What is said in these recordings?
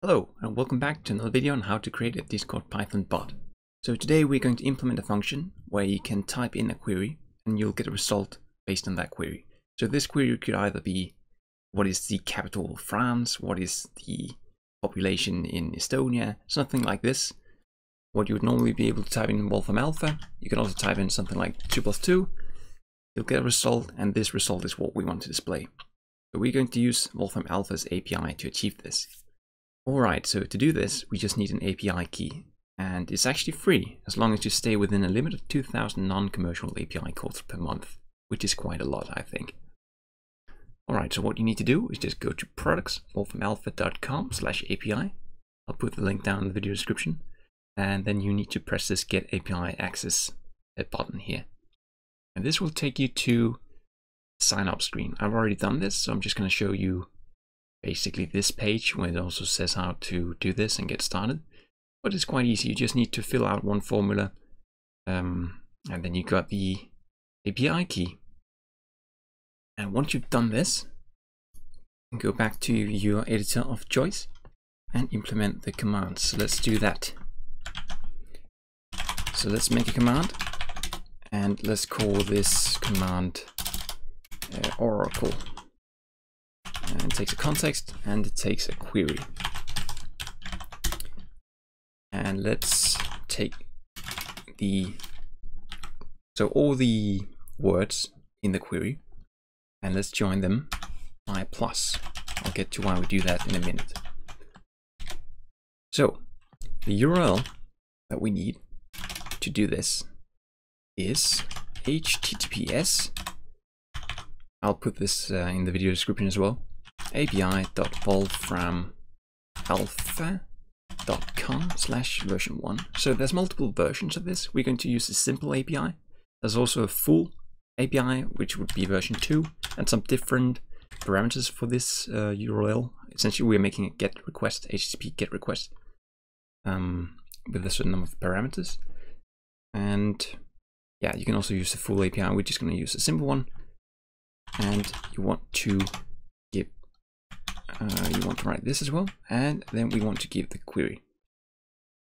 Hello and welcome back to another video on how to create a Discord Python bot. So today we're going to implement a function where you can type in a query and you'll get a result based on that query. So this query could either be what is the capital of France, what is the population in Estonia, something like this. What you would normally be able to type in Wolfram Alpha, you can also type in something like 2 plus 2. You'll get a result and this result is what we want to display. So we're going to use Wolfram Alpha's API to achieve this. Alright, so to do this, we just need an API key. And it's actually free, as long as you stay within a limit of 2,000 non-commercial API calls per month, which is quite a lot, I think. Alright, so what you need to do is just go to products, wolframalpha.com slash API. I'll put the link down in the video description. And then you need to press this get API access uh, button here. And this will take you to sign up screen. I've already done this, so I'm just going to show you basically this page where it also says how to do this and get started. But it's quite easy. You just need to fill out one formula um, and then you got the API key. And once you've done this, go back to your editor of choice and implement the commands. So let's do that. So let's make a command and let's call this command uh, Oracle. And it takes a context and it takes a query. And let's take the, so all the words in the query and let's join them by plus. I'll get to why we do that in a minute. So the URL that we need to do this is https I'll put this uh, in the video description as well api.wolframalpha.com slash version 1 so there's multiple versions of this. We're going to use a simple API there's also a full API which would be version 2 and some different parameters for this uh, URL essentially we're making a get request HTTP get request um, with a certain number of parameters. And yeah, you can also use the full API. We're just going to use a simple one. And you want to uh, you want to write this as well. And then we want to give the query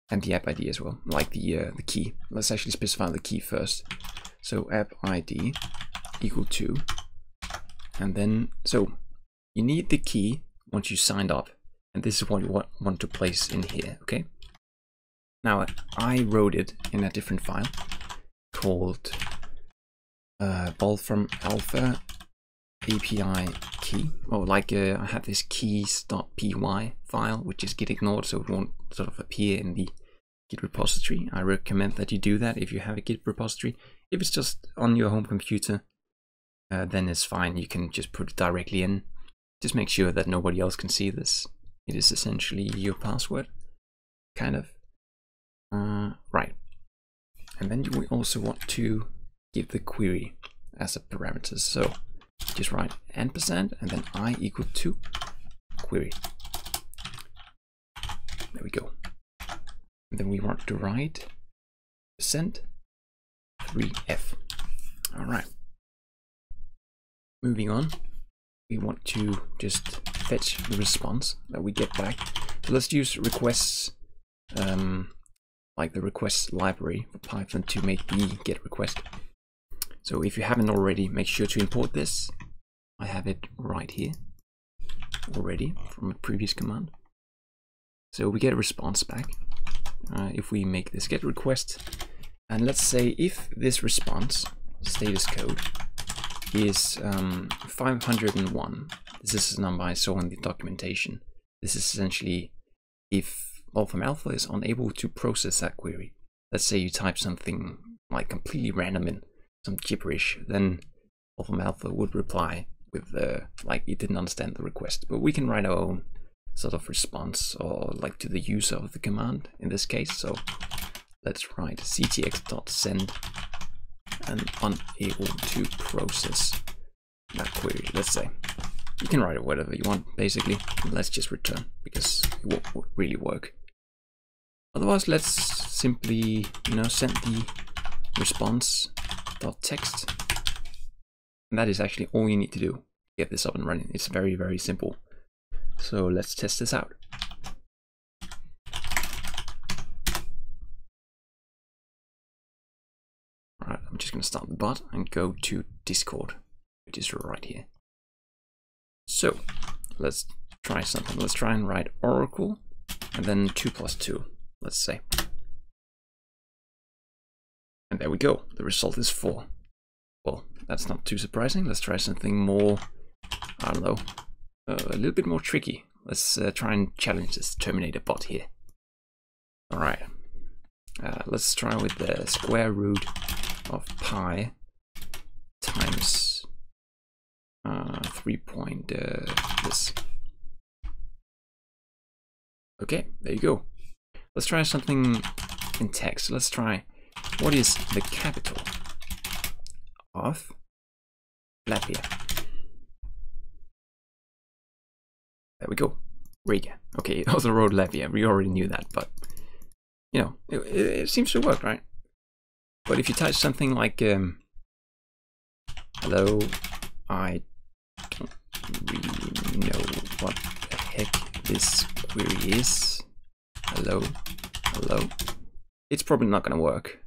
and the app ID as well, like the, uh, the key. Let's actually specify the key first. So app ID equal to, and then, so you need the key once you signed up. And this is what you want, want to place in here, okay? Now, I wrote it in a different file called uh, Wolfram Alpha API key. Oh, like uh, I have this keys.py file, which is git ignored, so it won't sort of appear in the Git repository. I recommend that you do that if you have a Git repository. If it's just on your home computer, uh, then it's fine. You can just put it directly in. Just make sure that nobody else can see this. It is essentially your password, kind of. Uh, right. And then we also want to give the query as a parameter. So just write ampersand and then i equal to query. There we go. And then we want to write percent 3f. All right. Moving on, we want to just fetch the response that we get back. So let's use requests um, like the request library for Python to make the get request. So if you haven't already, make sure to import this. I have it right here already from a previous command. So we get a response back uh, if we make this get request. And let's say if this response status code is um, 501, this is a number I saw in the documentation. This is essentially if Wolfram Alpha is unable to process that query. Let's say you type something like completely random in some gibberish, then Wolfram would reply with the like it didn't understand the request. But we can write our own sort of response or like to the user of the command in this case. So let's write ctx.send and unable to process that query, let's say. You can write it whatever you want, basically. Let's just return because it won't really work. Otherwise, let's simply, you know, send the dot text. And that is actually all you need to do get this up and running. It's very, very simple. So let's test this out. All right, I'm just going to start the bot and go to Discord, which is right here. So let's try something. Let's try and write Oracle and then 2 plus 2, let's say. There we go. The result is 4. Well, that's not too surprising. Let's try something more, I don't know, uh, a little bit more tricky. Let's uh, try and challenge this Terminator bot here. Alright. Uh, let's try with the square root of pi times uh, 3 point uh, this. Okay, there you go. Let's try something in text. Let's try what is the capital of Latvia? There we go. Riga. Okay, it also wrote Latvia. We already knew that, but you know, it, it, it seems to work, right? But if you type something like, um, hello, I don't really know what the heck this query is. Hello, hello. It's probably not going to work.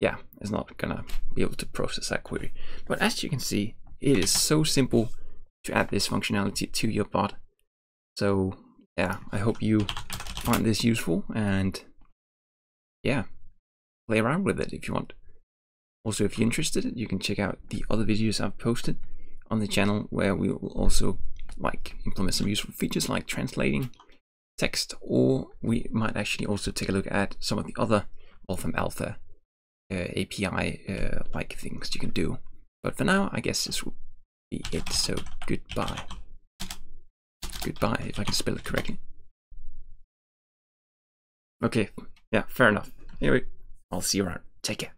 Yeah, it's not to be able to process that query. But as you can see, it is so simple to add this functionality to your bot. So yeah, I hope you find this useful and yeah, play around with it if you want. Also, if you're interested, you can check out the other videos I've posted on the channel where we will also like implement some useful features like translating text, or we might actually also take a look at some of the other Wolfram Alpha API uh, like things you can do. But for now, I guess this will be it. So goodbye. Goodbye, if I can spell it correctly. Okay, yeah, fair enough. Anyway, I'll see you around. Take care.